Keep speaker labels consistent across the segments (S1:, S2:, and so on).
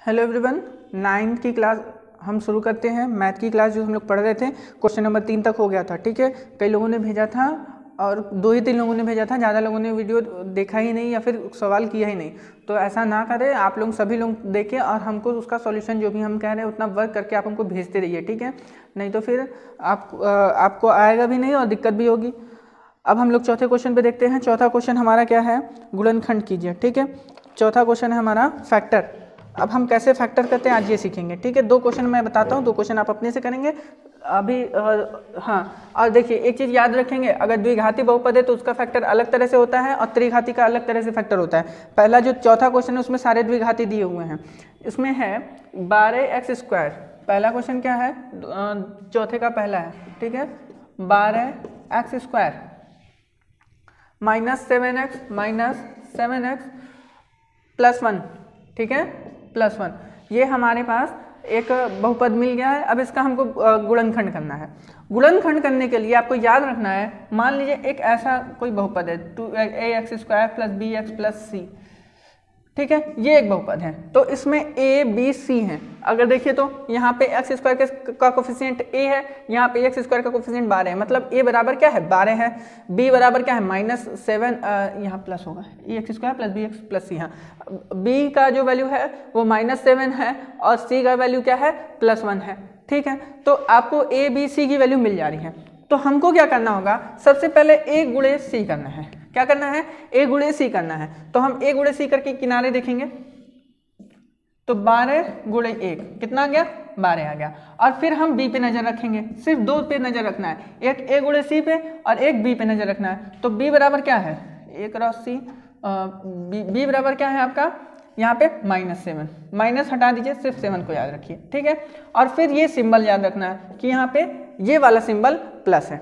S1: Hello everyone ninth की class हम शुरू करते हैं। मैथ की क्लास जो हम लोग पढ़ रहे थे क्वेश्चन नंबर तीन तक हो गया था, ठीक है? कई लोगों ने भेजा था और दो ही तीन लोगों ने भेजा था, ज़्यादा लोगों ने वीडियो देखा ही नहीं या फिर सवाल किया ही नहीं। तो ऐसा ना करें, आप लोग सभी लोग देखें और हमको उसका सॉल्यूशन जो भी हम कह रहे हैं, उतना वर्क करके आप हमको भेजते रहिए, ठीक है? नहीं तो फिर आप आपको आएगा भी नहीं और दिक्कत भी होगी। अब हम लोग चौथे क्वेश्चन पे देखते हैं। चौथा क्वेश्चन हमारा क्या है? गुलनखंड कीजिए, ठीक है? चौथा क्वेश्चन है हमारा फैक्टर अब हम कैसे फैक्टर करते हैं, आज ये सीखेंगे। ठीक है, दो क्वेश्चन मैं बताता हूँ, दो क्वेश्चन आप अपने से करेंगे। अभी हाँ और देखिए, एक चीज़ याद रखेंगे, अगर द्विघाती बहुपद है तो उसका फैक्टर अलग तरह से होता है और त्रिघाती का अलग तरह से फैक्टर होता है। पहला जो चौथा क्वेश्चन है, उसमें सारे द्विघाती दिए हुए हैं। इसमें है बारह एक्स स्क्वायर पहला क्वेश्चन क्या है? चौथे का पहला है, ठीक है? बारह x square minus seven x minus seven x plus one, ठीक है? Plus one. ये हमारे पास एक बहुपद मिल गया है। अब इसका हमको गुणनखंड करना है। गुणनखंड करने के लिए आपको याद रखना है, मान लीजिए एक ऐसा कोई बहुपद है, two a, x square plus b, x plus c. ठीक है? ये एक बहुपद है। तो इसमें ए बी सी है। अगर देखिए तो यहाँ पे एक्स स्क्वायर का कोफिशियंट ए है, यहाँ पे एक्स स्क्वायर का कोफिशियंट बारह है। मतलब ए बराबर क्या है? बारह है। बी बराबर क्या है? माइनस सेवन यहाँ प्लस होगा। A x square plus b x plus c यहाँ बी का जो वैल्यू है, वो माइनस सेवन है और सी का वैल्यू क्या है? प्लस वन है। ठीक है? तो आपको ए बी सी की वैल्यू मिल जा रही है। तो हमको क्या करना होगा? सबसे पहले ए गुड़े सी करना है। क्या करना है? ए गुड़े सी करना है। तो हम ए गुड़े सी करके किनारे देखेंगे। तो बारह गुड़े एक, कितना आ गया? बारह आ गया। और फिर हम बी पे नज़र रखेंगे। सिर्फ़ दो पे नज़र रखना है। एक ए गुड़े सी पे और एक बी पे नज़र रखना है। तो बी बराबर क्या है? ए क्रॉस सी बी बराबर क्या है आपका? यहाँ पे माइनस सेवन माइनस हटा दीजिए, सिर्फ़ सेवन को याद रखिए। ठीक है? और फिर ये सिंबल याद रखना है कि यहाँ पे ये वाला सिंबल प्लस है।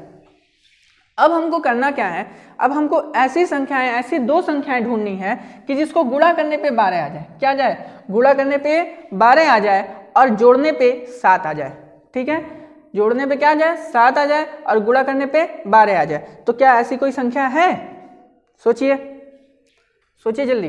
S1: अब हमको करना क्या है? अब हमको ऐसी संख्याएँ, ऐसी दो संख्याएँ ढूंढनी है कि जिसको गुणा करने पे बारह आ जाए। क्या जाए? गुणा करने पे बारह आ जाए और जोड़ने पे सात आ जाए। ठीक है? जोड़ने पे क्या आ जाए? सात आ जाए और गुणा करने पे बारह आ जाए। तो क्या ऐसी कोई संख्या है? सोचिए। सोचिए जल्दी।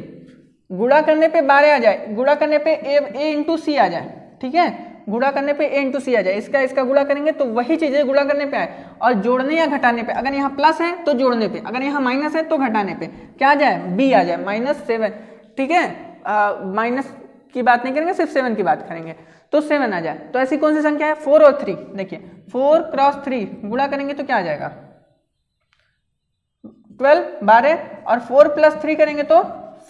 S1: गुणा करने पे बारह आ जाए। गुणा करने पे ए इंटू सी आ जाए। ठीक है? गुणा करने पे ए इंटू सी आ जाए, इसका इसका गुणा करेंगे तो वही चीज़ें गुणा करने पे आए। और जोड़ने या घटाने पे, अगर यहाँ प्लस है तो जोड़ने पे, अगर यहाँ माइनस है तो घटाने पे। क्या आ जाए? बी आ जाए माइनस सेवन ठीक है? माइनस की बात नहीं करेंगे, सिर्फ़ सेवन की बात करेंगे। तो सेवन आ जाए। तो ऐसी कौन सी संख्या है? फोर और थ्री देखिए फोर क्रॉस थ्री गुणा करेंगे तो क्या आ जाएगा? ट्वेल्व बारह, और फोर प्लस थ्री करेंगे तो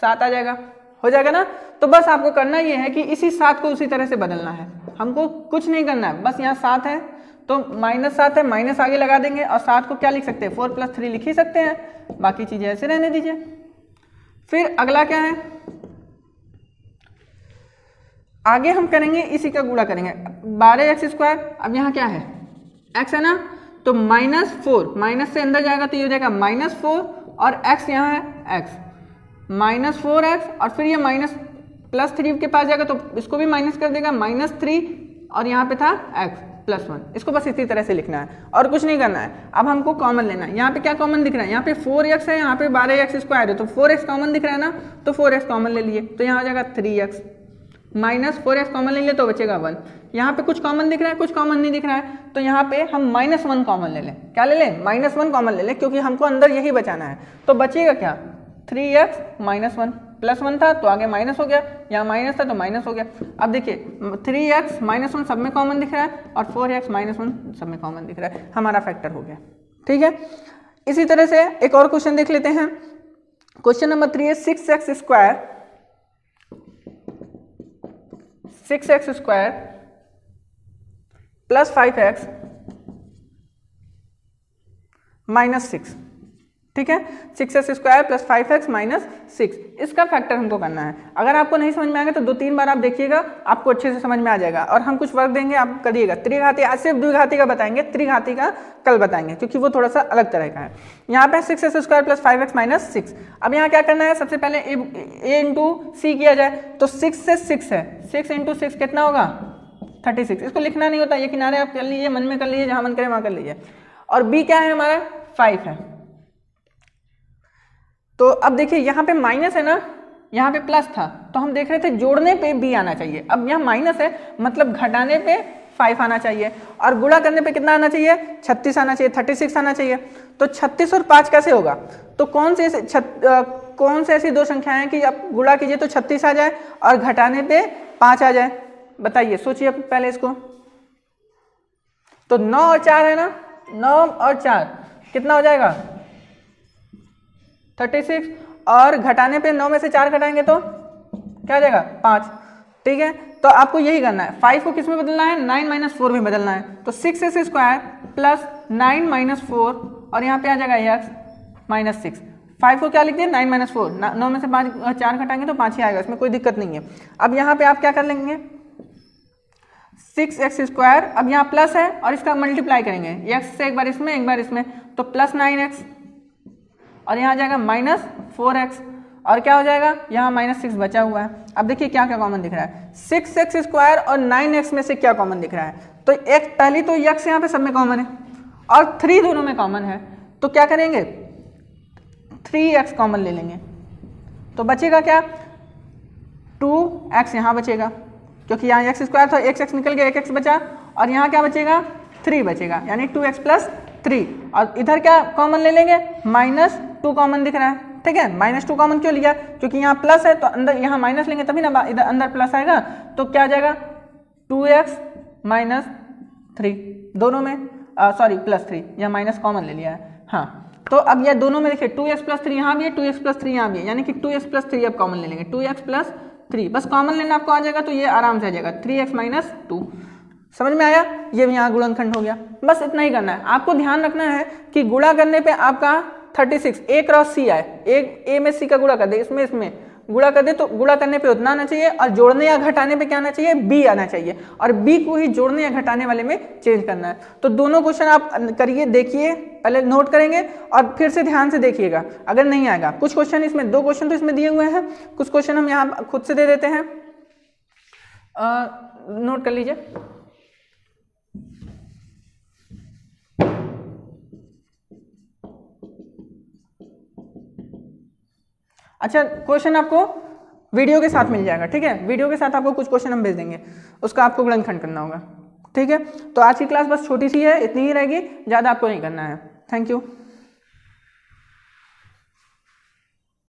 S1: सात आ जाएगा। हो जाएगा ना? तो बस आपको करना ये है कि इसी सात को उसी तरह से बदलना है। हमको कुछ नहीं करना है। बस यहाँ सात है तो माइनस सात है माइनस आगे लगा देंगे। और सात को क्या लिख सकते हैं? फोर प्लस थ्री लिख ही सकते हैं। बाकी चीज़ें ऐसे रहने दीजिए। फिर अगला क्या है? आगे हम करेंगे, इसी का गुड़ा करेंगे। बारह एक्स स्क्वायर अब यहाँ क्या है? एक्स है ना? तो माइनस फोर माइनस से अंदर जाएगा तो ये हो जाएगा माइनस फोर और एक्स यहाँ है एक्स माइनस फोर एक्स और फिर ये माइनस प्लस थ्री के पास जाएगा तो इसको भी माइनस कर देगा, माइनस थ्री और यहाँ पे था एक्स प्लस वन। इसको बस इसी तरह से लिखना है और कुछ नहीं करना है। अब हमको कॉमन लेना है। यहाँ पे क्या कॉमन दिख रहा है? यहाँ पे फोर एक्स है, यहाँ पे बारह एक्स स्क्वायर है। तो फोर एक्स कॉमन दिख रहा है ना? तो फोर एक्स कॉमन ले लिए। तो यहाँ आ जाएगा three x. Minus four x common ले लिए तो बचेगा वन। यहाँ पे कुछ कॉमन दिख रहा है, कुछ कॉमन नहीं दिख रहा है। तो यहाँ पे हम माइनस वन कॉमन ले लें। क्या ले लें? माइनस वन कॉमन ले लें, क्योंकि हमको अंदर यही बचाना है। तो बचेगा क्या? Three x minus one, plus one था तो आगे माइनस हो गया, यहाँ माइनस था तो माइनस हो गया। अब देखिए, थ्री एक्स माइनस वन सब में कॉमन दिख रहा है और फोर एक्स माइनस वन सब में कॉमन दिख रहा है। हमारा फैक्टर हो गया, ठीक है? इसी तरह से एक और क्वेश्चन देख लेते हैं। क्वेश्चन नंबर थ्री है six x square six x square plus five x minus six ठीक है? Six x square plus five x minus six इसका फैक्टर हमको करना है। अगर आपको नहीं समझ में आएगा तो दो तीन बार आप देखिएगा, आपको अच्छे से समझ में आ जाएगा। और हम कुछ वर्क देंगे, आप करिएगा। त्रिघाती, आज सिर्फ़ द्विघाती का बताएँगे, त्रिघाती का कल बताएँगे, क्योंकि वो थोड़ा सा अलग तरह का है। यहाँ पे six x square plus five x minus six अब यहाँ क्या करना है? सबसे पहले ए इंटू सी किया जाए। तो सिक्स से सिक्स है। सिक्स इंटू सिक्स कितना होगा? थर्टी सिक्स इसको लिखना नहीं होता, ये किनारे आप कर लीजिए, मन में कर लीजिए, जहाँ मन करे वहाँ कर लीजिए। और बी क्या है हमारा? फाइव है। तो अब देखिए, यहाँ पे माइनस है ना, यहाँ पे प्लस था। तो हम देख रहे थे जोड़ने पे बी आना चाहिए। अब यहाँ माइनस है मतलब घटाने पे फाइव आना चाहिए। और गुणा करने पे कितना आना चाहिए? छत्तीस आना चाहिए थर्टी सिक्स आना चाहिए। तो छत्तीस और पाँच कैसे होगा? तो कौन से कौन से ऐसी दो संख्याएँ हैं कि आप गुणा कीजिए तो छत्तीस आ जाए और घटाने पे पाँच आ जाए? बताइए, सोचिए पहले इसको। तो नौ और चार है ना? नौ और चार। कितना हो जाएगा? थर्टी सिक्स और घटाने पे नौ में से चार घटाएँगे तो क्या आ जाएगा? पाँच। ठीक है? तो आपको यही करना है। फाइव को किसमें बदलना है? नाइन माइनस फोर में बदलना है। तो six x square plus nine minus four और यहाँ पे आ जाएगा एक्स माइनस सिक्स फाइव को क्या लिख दिए नाइन माइनस फोर नौ में से पाँच, चार घटाएँगे तो पाँच ही आएगा। इसमें कोई दिक्कत नहीं है। अब यहाँ पे आप क्या कर लेंगे? सिक्स एक्स स्क्वायर अब यहाँ प्लस है और इसका मल्टीप्लाई करेंगे। एक्स से एक बार इसमें, एक बार इसमें। तो प्लस नाइन एक्स और यहाँ आ जाएगा माइनस फोर एक्स और क्या हो जाएगा? यहाँ माइनस सिक्स बचा हुआ है। अब देखिए क्या क्या कॉमन दिख रहा है। सिक्स एक्स स्क्वायर और नाइन एक्स में से क्या कॉमन दिख रहा है? तो एक पहली तो एक्स यहाँ पे सब में कॉमन है और थ्री दोनों में कॉमन है। तो क्या करेंगे? थ्री एक्स कॉमन ले लेंगे। तो बचेगा क्या? टू एक्स यहाँ बचेगा। क्योंकि यहाँ एक्स स्क्वायर था एक्स एक्स निकल गया, एक एक्स बचा और यहाँ क्या बचेगा? थ्री बचेगा। यानी टू एक्स प्लस थ्री और इधर क्या कॉमन ले लेंगे? माइनस टू कॉमन दिख रहा है। ठीक है? माइनस टू कॉमन क्यों लिया? क्योंकि यहाँ प्लस है तो अंदर यहाँ माइनस लेंगे तभी ना, इधर अंदर प्लस आएगा तो क्या आ जाएगा? टू एक्स माइनस थ्री दोनों में सॉरी प्लस थ्री यह माइनस कॉमन ले लिया है। हाँ तो अब यह दोनों में देखिए टू एक्स प्लस थ्री यहाँ भी है टू एक्स प्लस थ्री यहाँ भी है। यानी कि टू एक्स प्लस थ्री अब कॉमन ले लेंगे। टू एक्स प्लस थ्री बस कॉमन लेना आपको आ जाएगा तो ये आराम से आ जाएगा। थ्री एक्स माइनस टू समझ में आया? ये भी यहाँ गुणनखंड हो गया। बस इतना ही करना है। आपको ध्यान रखना है कि गुणा करने पे आपका thirty six a cross c आए। एक ए में सी का गुड़ा कर दे। इसमें इसमें गुणा कर दे तो गुणा करने पे उतना आना चाहिए और जोड़ने या घटाने पे क्या आना चाहिए? बी आना चाहिए। और बी को ही जोड़ने या घटाने वाले में चेंज करना है। तो दोनों क्वेश्चन आप करिए, देखिए, पहले नोट करेंगे और फिर से ध्यान से देखिएगा। अगर नहीं आएगा, कुछ क्वेश्चन इसमें, दो क्वेश्चन तो इसमें दिए हुए हैं। कुछ क्वेश्चन हम यहाँ खुद से दे देते हैं। नोट कर लीजिए। अच्छा क्वेश्चन आपको वीडियो के साथ मिल जाएगा, ठीक है? वीडियो के साथ आपको कुछ क्वेश्चन हम भेज देंगे। उसका आपको ग्रंथखंड करना होगा, ठीक है? तो आज की क्लास बस छोटी सी है, इतनी ही रहेगी, ज़्यादा आपको नहीं करना है। Thank you